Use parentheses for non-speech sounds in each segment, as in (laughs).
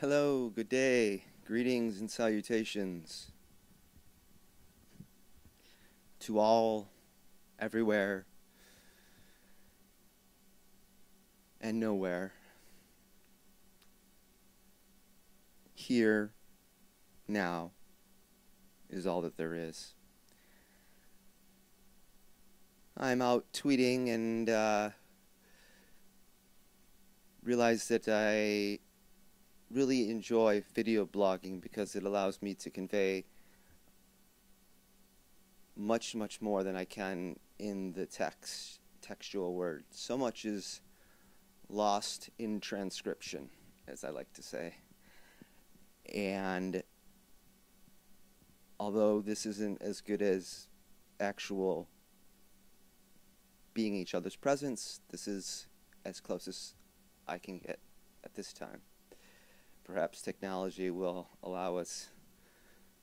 Hello, good day, greetings and salutations to all, everywhere, and nowhere. Here, now, is all that there is. I'm out tweeting and uh, realized that I really enjoy video blogging because it allows me to convey much, much more than I can in the text, textual word. So much is lost in transcription, as I like to say. And although this isn't as good as actual being each other's presence, this is as close as I can get at this time perhaps technology will allow us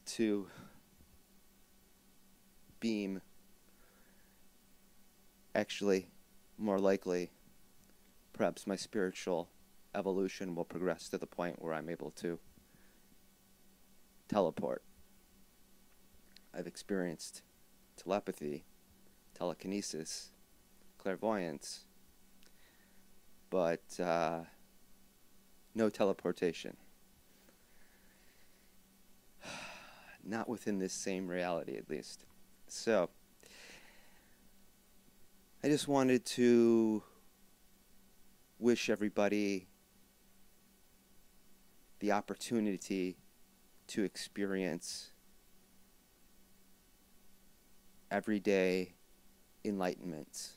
to beam actually more likely perhaps my spiritual evolution will progress to the point where I'm able to teleport. I've experienced telepathy, telekinesis, clairvoyance, but uh, no teleportation. Not within this same reality, at least. So, I just wanted to wish everybody the opportunity to experience everyday enlightenment.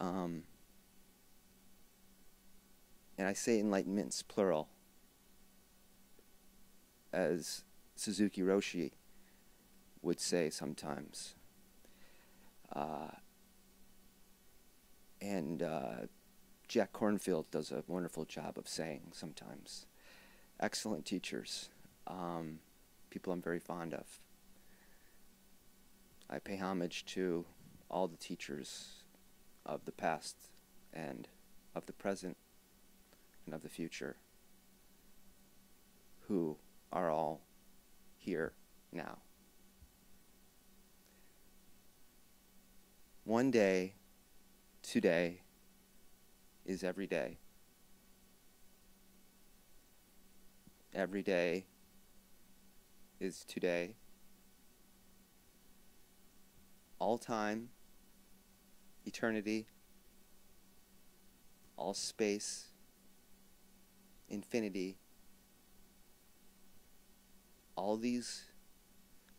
Um, and I say enlightenments plural, as Suzuki Roshi would say sometimes. Uh, and uh, Jack Kornfield does a wonderful job of saying sometimes. Excellent teachers, um, people I'm very fond of. I pay homage to all the teachers of the past and of the present and of the future who are all here now. One day, today, is every day. Every day is today. All time, eternity, all space, infinity, all these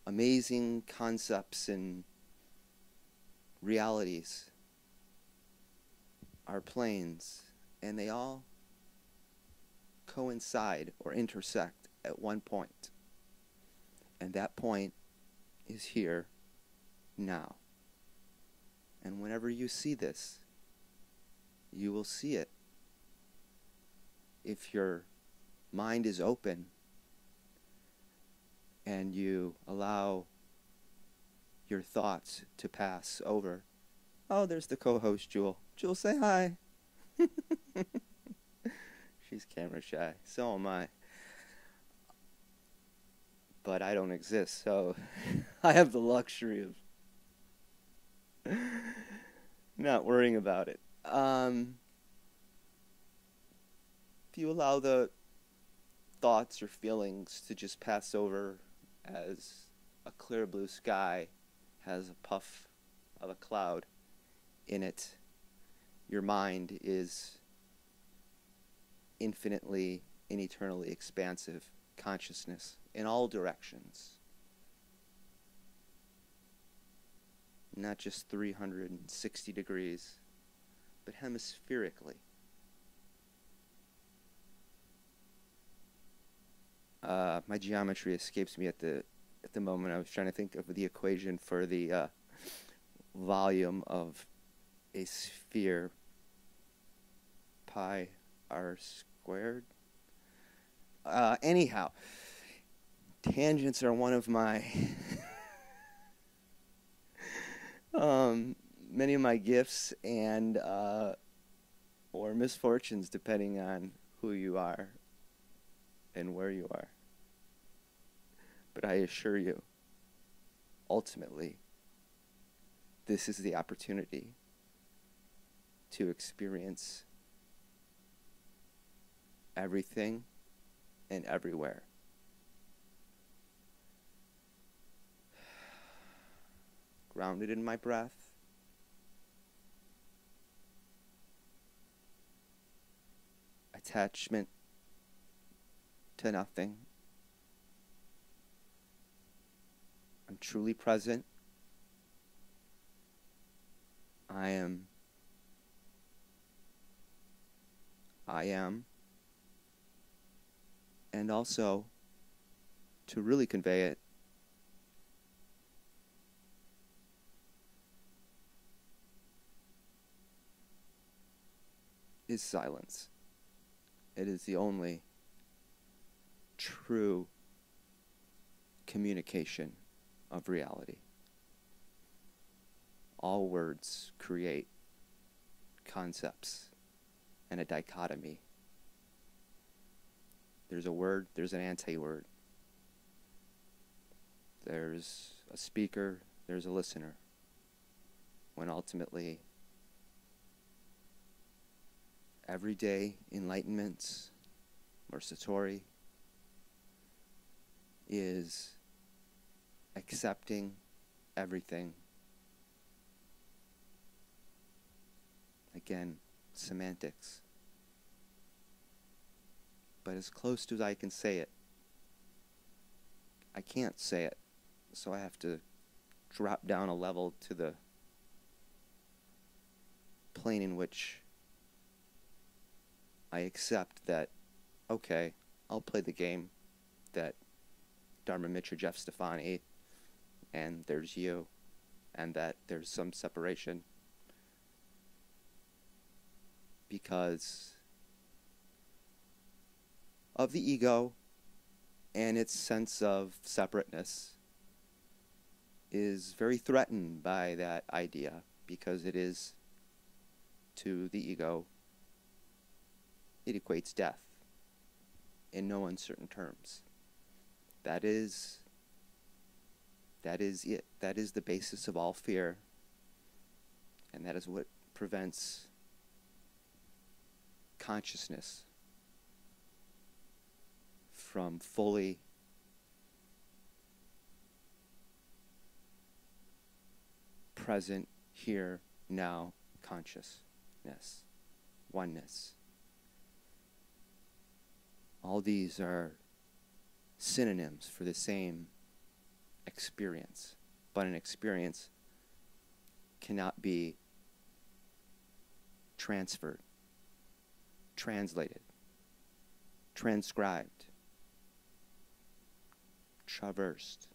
amazing concepts and realities are planes, and they all coincide or intersect at one point. And that point is here now. And whenever you see this, you will see it if your mind is open and you allow your thoughts to pass over. Oh, there's the co host, Jewel. Jewel, say hi. (laughs) She's camera shy. So am I. But I don't exist, so (laughs) I have the luxury of (laughs) not worrying about it. Um, you allow the thoughts or feelings to just pass over as a clear blue sky has a puff of a cloud in it, your mind is infinitely and eternally expansive consciousness in all directions. Not just 360 degrees, but hemispherically. Uh, my geometry escapes me at the at the moment. I was trying to think of the equation for the uh, volume of a sphere. Pi r squared. Uh, anyhow, tangents are one of my (laughs) um, many of my gifts and uh, or misfortunes, depending on who you are and where you are. But I assure you, ultimately, this is the opportunity to experience everything and everywhere. (sighs) Grounded in my breath. Attachment to nothing. I'm truly present. I am. I am. And also, to really convey it, is silence. It is the only true communication of reality. All words create concepts and a dichotomy. There's a word, there's an anti word. There's a speaker, there's a listener. When ultimately, everyday enlightenment or Satori is accepting everything. Again, semantics. But as close to as I can say it, I can't say it. So I have to drop down a level to the plane in which I accept that, okay, I'll play the game that Dharmamitra Jeff Stefani and there's you and that there's some separation. Because of the ego and its sense of separateness is very threatened by that idea because it is to the ego it equates death in no uncertain terms. That is that is it. That is the basis of all fear. And that is what prevents consciousness from fully present here now consciousness oneness all these are synonyms for the same experience. But an experience cannot be transferred, translated, transcribed, traversed,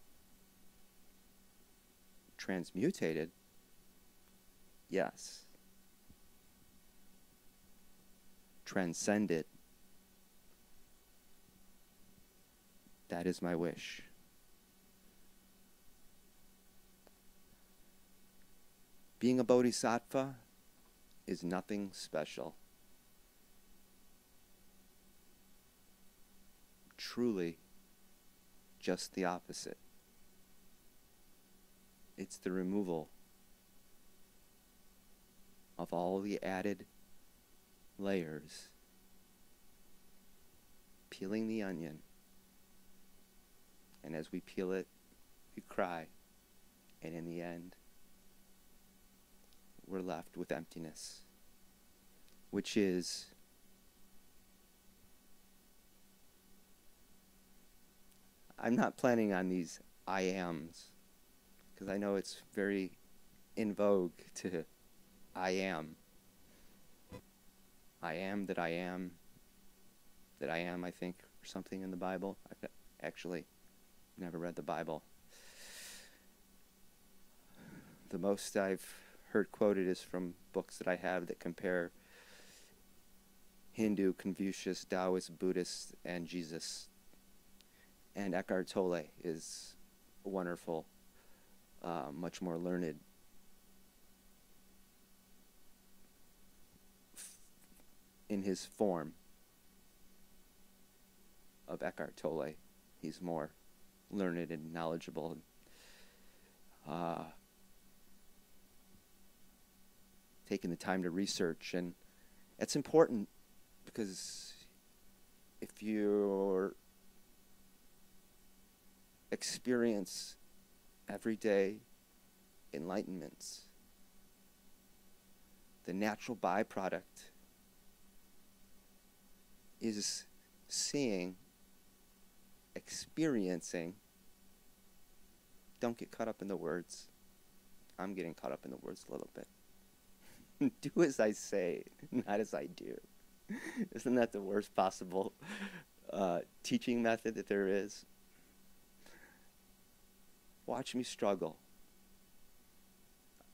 transmutated. Yes. Transcended. That is my wish. Being a bodhisattva is nothing special. Truly, just the opposite. It's the removal of all the added layers, peeling the onion. And as we peel it, we cry. And in the end, we're left with emptiness, which is I'm not planning on these I ams because I know it's very in vogue to I am. I am that I am that I am, I think, or something in the Bible. I've actually never read the Bible. The most I've heard quoted is from books that I have that compare Hindu, Confucius, Taoist, Buddhist, and Jesus. And Eckhart Tolle is wonderful, uh, much more learned. in his form of Eckhart Tolle. He's more learned and knowledgeable. Uh, taking the time to research, and it's important because if you experience everyday enlightenments, the natural byproduct is seeing, experiencing. Don't get caught up in the words. I'm getting caught up in the words a little bit. (laughs) do as I say, not as I do. Isn't that the worst possible uh, teaching method that there is? Watch me struggle.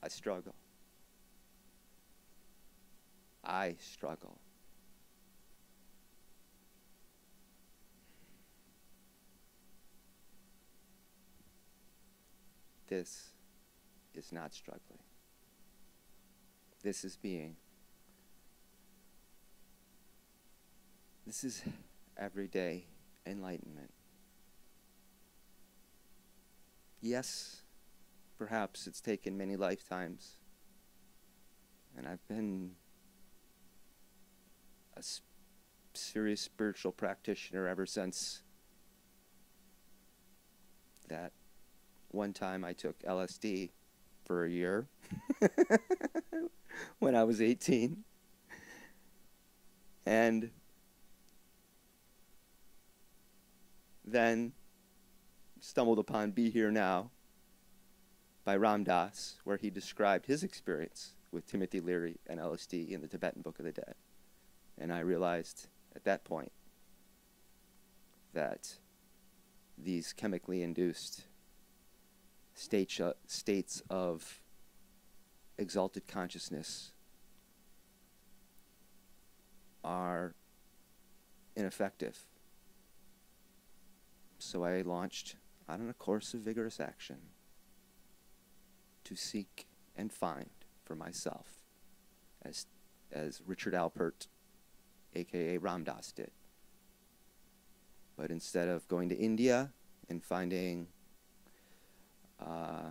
I struggle. I struggle. This is not struggling. This is being. This is everyday enlightenment. Yes, perhaps it's taken many lifetimes, and I've been a s- serious spiritual practitioner ever since that one time I took LSD for a year (laughs) when I was 18. And then stumbled upon Be Here Now by Ram Dass, where he described his experience with Timothy Leary and LSD in the Tibetan Book of the Dead. And I realized at that point that these chemically induced states, uh, states of exalted consciousness are ineffective. So I launched on a course of vigorous action to seek and find for myself, as, as Richard Alpert, aka Ram Dass, did. But instead of going to India and finding uh,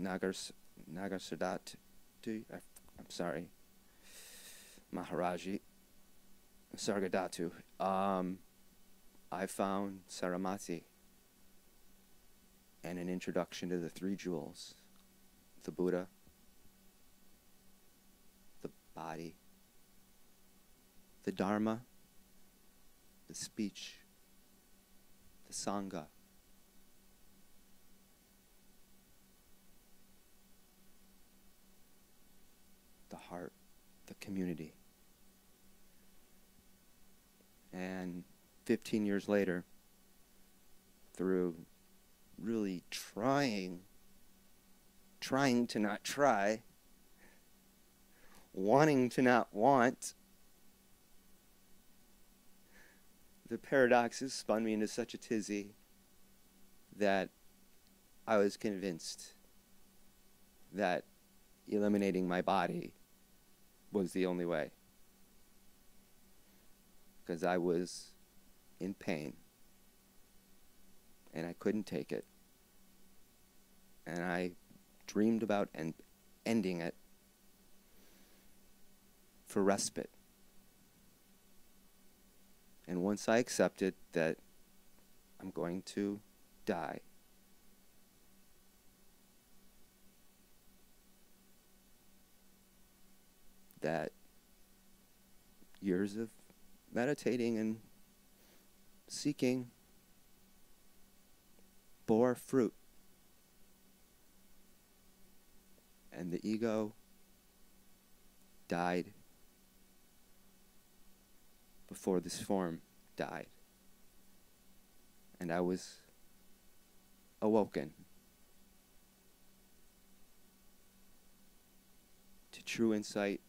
Nagars, Nagarsadat, I'm sorry, Maharaji, Sargadatu, um, I found Saramati and an introduction to the three jewels the Buddha, the body, the Dharma, the speech, the Sangha. The heart, the community. And 15 years later, through really trying, trying to not try, wanting to not want, the paradoxes spun me into such a tizzy that I was convinced that eliminating my body was the only way. Because I was in pain and I couldn't take it. And I dreamed about en- ending it for respite. And once I accepted that I'm going to die, that years of meditating and seeking bore fruit. And the ego died before this form died. And I was awoken to true insight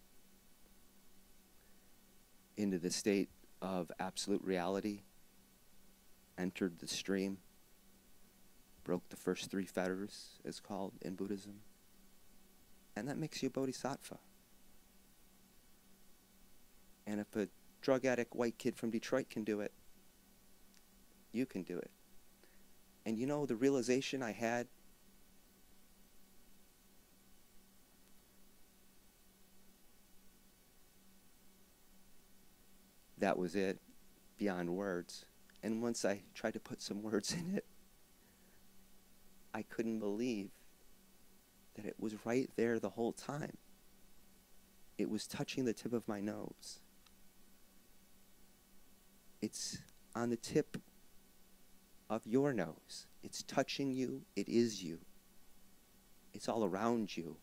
into the state of absolute reality, entered the stream, broke the first three fetters, as called in Buddhism, and that makes you a bodhisattva. And if a drug addict white kid from Detroit can do it, You can do it. And you know the realization I had? That was it, beyond words. And once I tried to put some words in it, I couldn't believe that it was right there the whole time. It was touching the tip of my nose. It's on the tip of your nose. It's touching you. It is you. It's all around you.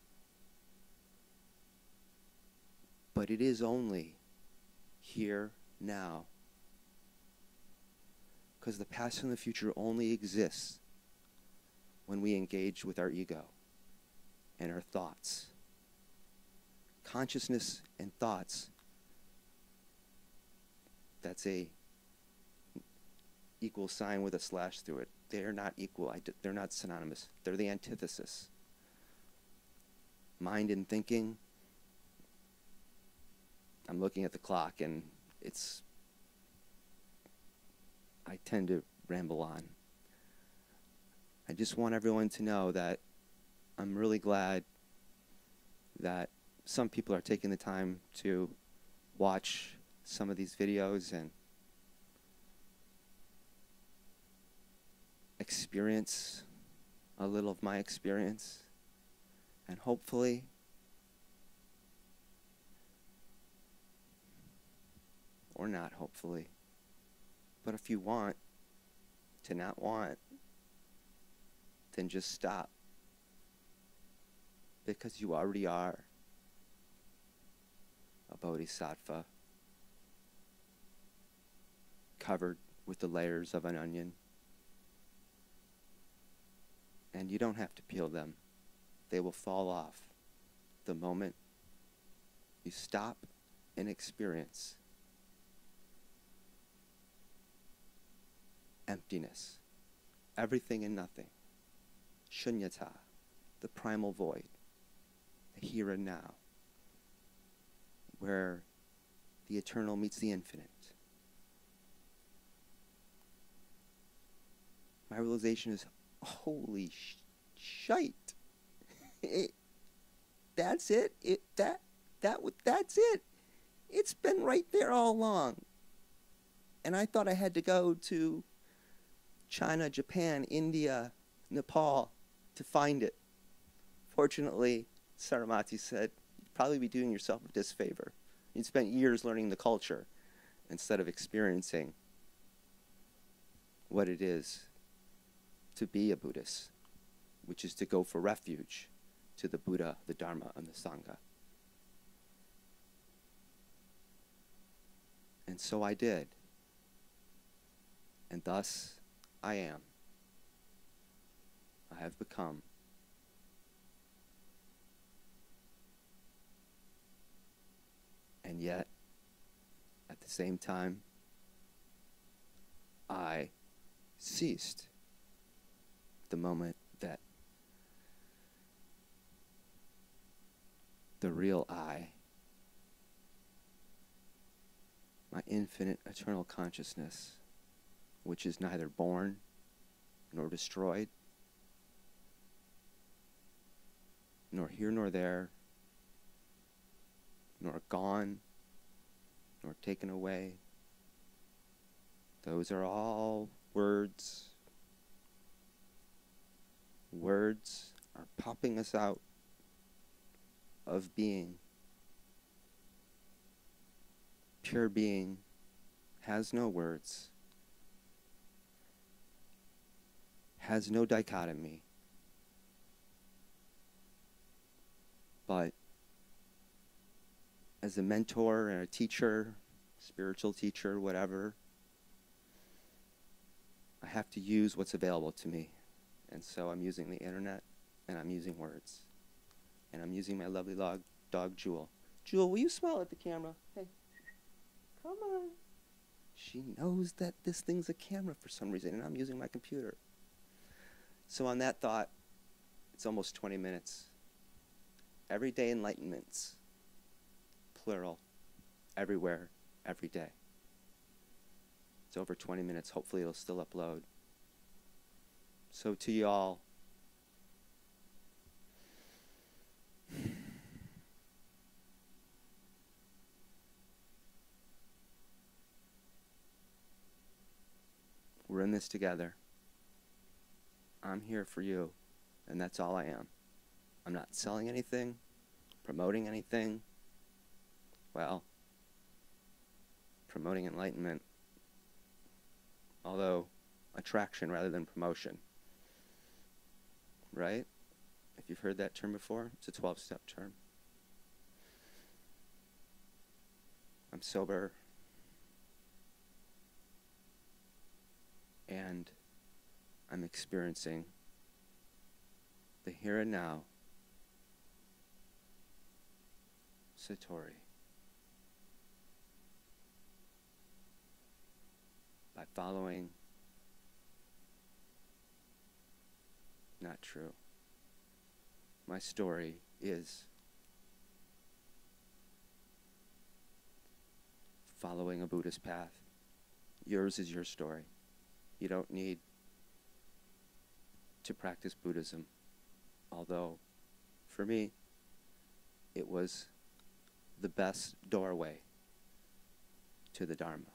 But it is only here now. Because the past and the future only exists when we engage with our ego and our thoughts. Consciousness and thoughts, that's a equal sign with a slash through it. They're not equal. they're not synonymous. They're the antithesis. Mind and thinking. I'm looking at the clock and it's. I tend to ramble on. I just want everyone to know that I'm really glad that some people are taking the time to watch some of these videos and experience a little of my experience. And hopefully, or not hopefully, but if you want to not want, then just stop. Because you already are a bodhisattva covered with the layers of an onion and you don't have to peel them. They will fall off the moment you stop and experience emptiness, everything and nothing, shunyata, the primal void, the here and now, where the eternal meets the infinite. My realization is holy sh- shite. (laughs) It, that's it. It that that that's it. It's been right there all along. And I thought I had to go to China, Japan, India, Nepal to find it. Fortunately, Saramati said, you'd probably be doing yourself a disfavor. You'd spent years learning the culture instead of experiencing what it is to be a Buddhist, which is to go for refuge to the Buddha, the Dharma, and the Sangha. And so I did. And thus I am. I have become. And yet, at the same time, I ceased the moment that the real I, my infinite eternal consciousness, which is neither born nor destroyed, nor here nor there, nor gone, nor taken away. Those are all words Words are popping us out of being. Pure being has no words, has no dichotomy. But as a mentor and a teacher, spiritual teacher, whatever, I have to use what's available to me. And so I'm using the internet and I'm using words. And I'm using my lovely dog, dog Jewel. Jewel, will you smile at the camera? Hey, come on. She knows that this thing's a camera for some reason, and I'm using my computer. So, on that thought, it's almost 20 minutes. Everyday enlightenments, plural, everywhere, every day. It's over 20 minutes. Hopefully, it'll still upload. So, to y'all, we're in this together. I'm here for you, and that's all I am. I'm not selling anything, promoting anything. Well, promoting enlightenment, although attraction rather than promotion. Right? If you've heard that term before, it's a 12 step term. I'm sober. And I'm experiencing the here and now Satori. By following, not true. My story is following a Buddhist path. Yours is your story. You don't need to practice Buddhism, although for me, it was the best doorway to the Dharma.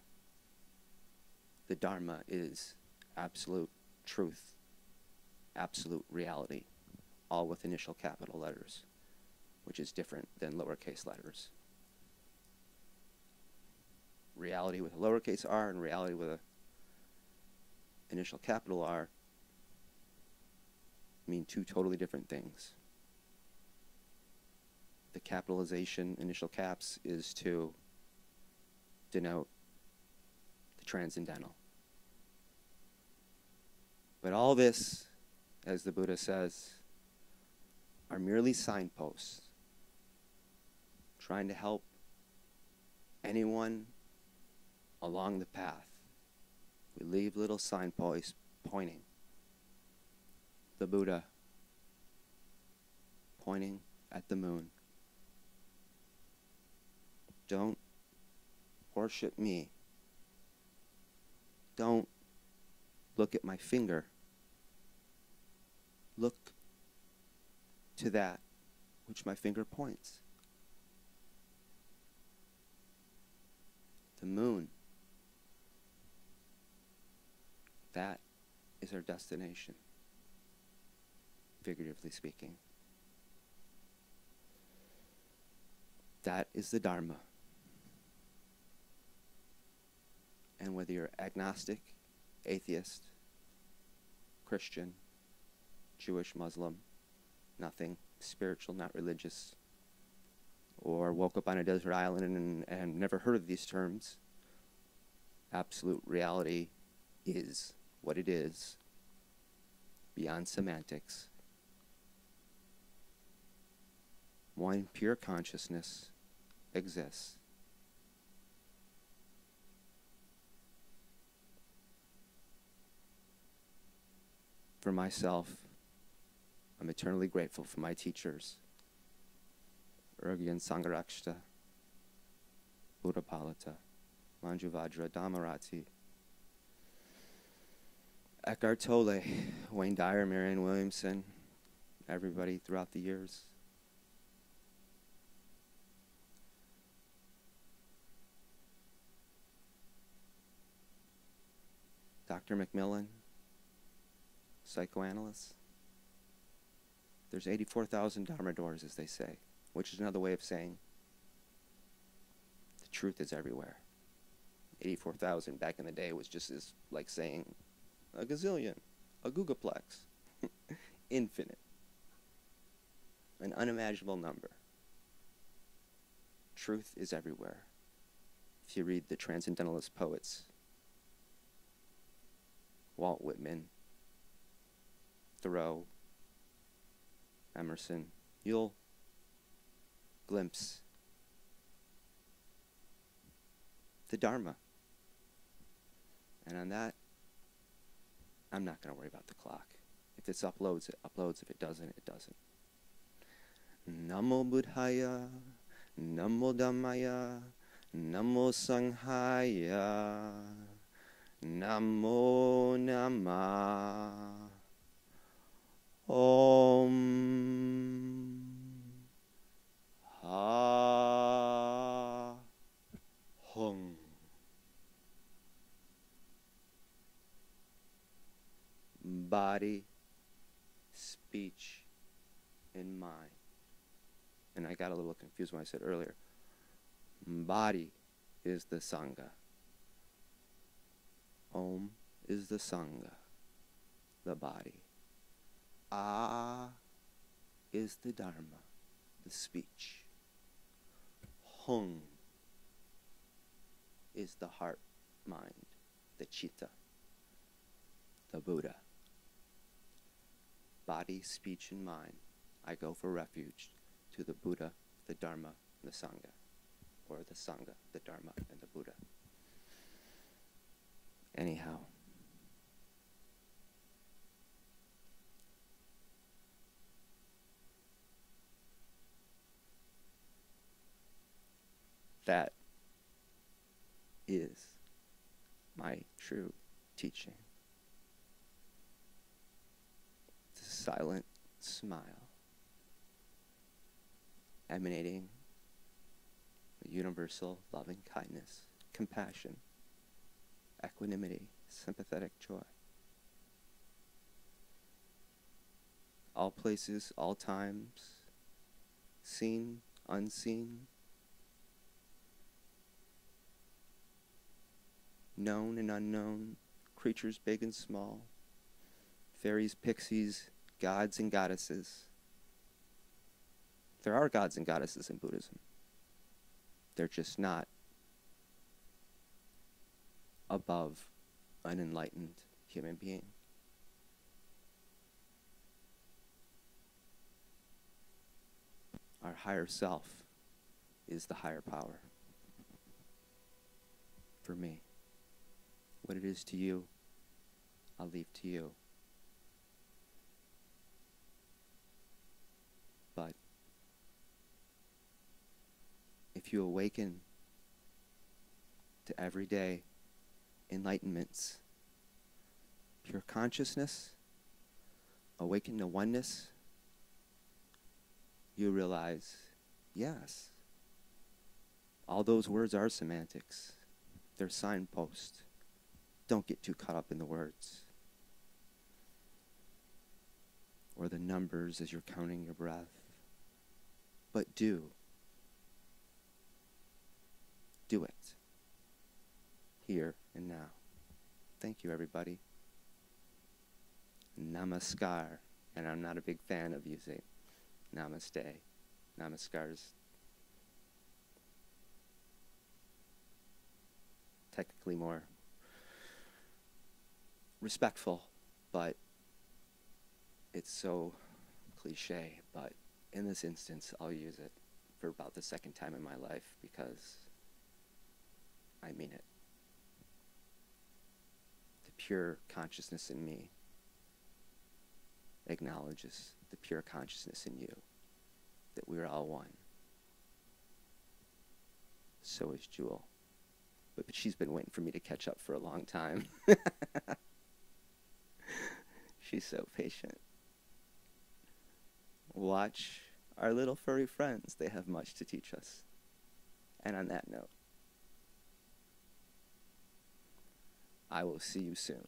The Dharma is absolute truth, absolute reality, all with initial capital letters, which is different than lowercase letters. Reality with a lowercase r and reality with an initial capital R mean two totally different things. The capitalization, initial caps, is to denote the transcendental. But all this, as the Buddha says, are merely signposts trying to help anyone along the path. We leave little signposts pointing the Buddha pointing at the moon. Don't worship me. Don't look at my finger. Look to that which my finger points. The moon. That is our destination figuratively speaking. That is the Dharma. And whether you're agnostic, atheist, Christian, Jewish, Muslim, nothing, spiritual, not religious, or woke up on a desert island and, and never heard of these terms, absolute reality is what it is, beyond semantics. One pure consciousness exists. For myself, I'm eternally grateful for my teachers, Urgyen Sangharakshita, Buddhapalita, Manjuvajra Dhammarati, Eckhart Tolle, Wayne Dyer, Marianne Williamson, everybody throughout the years. Dr. McMillan, psychoanalyst. There's 84,000 Dharma doors, as they say, which is another way of saying the truth is everywhere. 84,000 back in the day was just as like saying a gazillion, a googolplex, (laughs) infinite, an unimaginable number. Truth is everywhere. If you read the Transcendentalist poets, Walt Whitman, Thoreau, Emerson, you'll glimpse the Dharma. And on that, I'm not going to worry about the clock. If this uploads, it uploads. If it doesn't, it doesn't. Namo Buddhaya, Namo Dhammaya, Namo Sanghaya. Namo Namah Om Ha Hum Body, speech, and mind. And I got a little confused when I said earlier. Body is the Sangha. Om is the Sangha, the body. Ah is the Dharma, the speech. Hung is the heart, mind, the chitta, the Buddha. Body, speech, and mind, I go for refuge to the Buddha, the Dharma, and the Sangha, or the Sangha, the Dharma, and the Buddha. Anyhow. That is my true teaching. The silent smile emanating universal loving kindness, compassion, equanimity, sympathetic joy. All places, all times, seen, unseen, known and unknown, creatures big and small, fairies, pixies, gods and goddesses. There are gods and goddesses in Buddhism. They're just not above an enlightened human being. Our higher self is the higher power. For me. What it is to you, I'll leave to you. But if you awaken to everyday enlightenments, pure consciousness, awaken to oneness, you realize, yes, all those words are semantics. They're signposts. Don't get too caught up in the words or the numbers as you're counting your breath, but do. Do it. Here and now. Thank you, everybody. Namaskar. And I'm not a big fan of using namaste. Namaskar's technically more respectful, but it's so cliche. But in this instance, I'll use it for about the second time in my life because I mean it. Pure consciousness in me acknowledges the pure consciousness in you, that we are all one. So is Jewel. But, but she's been waiting for me to catch up for a long time. (laughs) she's so patient. Watch our little furry friends. They have much to teach us. And on that note, I will see you soon.